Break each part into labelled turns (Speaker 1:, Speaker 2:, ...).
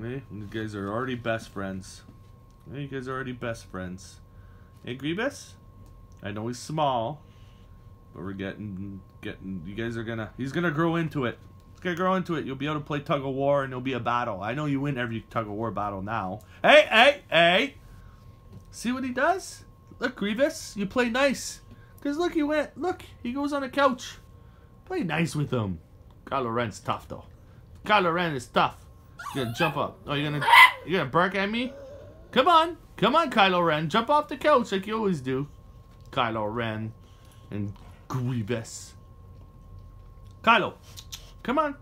Speaker 1: Hey, you guys are already best friends. You guys are already best friends. Hey, Grievous? I know he's small, but we're getting, getting, you guys are gonna, he's gonna grow into it. He's gonna grow into it. You'll be able to play tug of war and it'll be a battle. I know you win every tug of war battle now. Hey, hey, hey! See what he does? Look, Grievous, you play nice. Because look, he went, look, he goes on a couch. Play nice with him. Kylo Ren's tough, though. Kylo Ren is tough. You're gonna jump up. Oh, you're gonna, you're gonna bark at me? Come on. Come on, Kylo Ren. Jump off the couch like you always do. Kylo Ren and Grievous. Kylo, come on.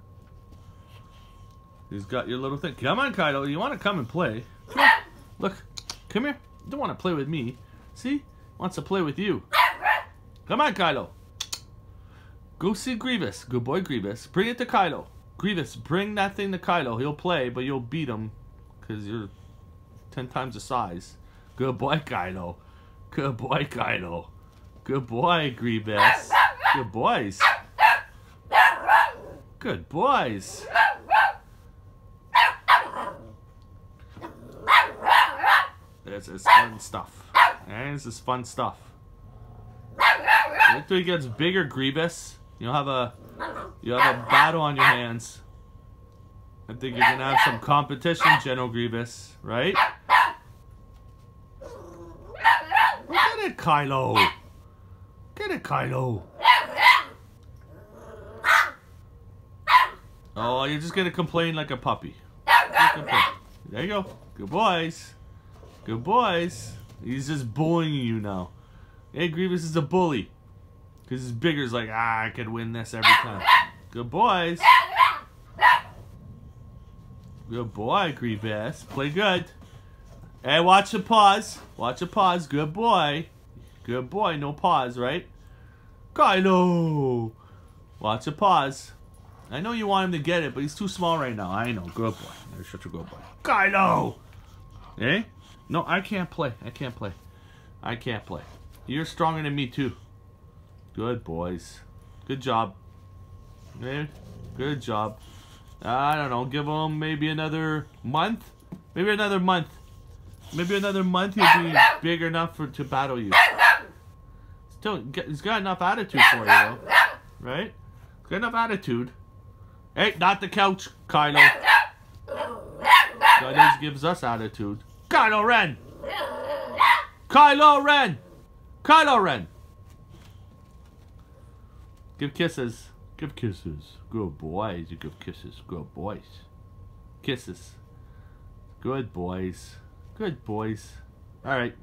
Speaker 1: He's got your little thing. Come on, Kylo. You want to come and play? Come. Look, come here. You don't want to play with me. See? Wants to play with you. Come on, Kylo. Go see Grievous. Good boy, Grievous. Bring it to Kylo. Grievous, bring that thing to Kylo. He'll play, but you'll beat him because you're ten times the size. Good boy, Kylo. Good boy, Kylo. Good boy, Grievous. Good boys. Good boys. This is fun stuff. This is fun stuff. Wait he gets bigger, Grievous. You'll have a you have a battle on your hands. I think you're gonna have some competition, General Grievous, right? Get it, Kylo. Get it, Kylo. Oh, you're just gonna complain like a puppy. There you go. Good boys. Good boys. He's just bullying you now. Hey, Grievous is a bully. Because his bigger's like, ah, I could win this every time. Good boys. Good boy, Grievous. Play good. Hey, watch the paws. Watch the paws. Good boy. Good boy. No paws, right? Kylo. Watch the paws. I know you want him to get it, but he's too small right now. I know. Good boy. You're such a good boy. Kylo. Eh? No, I can't play. I can't play. I can't play. You're stronger than me, too. Good boys. Good job. Eh? Good job. I don't know. Give him maybe another month. Maybe another month. Maybe another month he'll be big enough for to battle you. Still, he's got enough attitude for you, though. Right? He's got enough attitude. Hey, not the couch, Kylo. God gives us attitude. Kylo Ren! Kylo Ren! Kylo Ren! Give kisses. Give kisses. Good boys. You give kisses. Good boys. Kisses. Good boys. Good boys. Alright.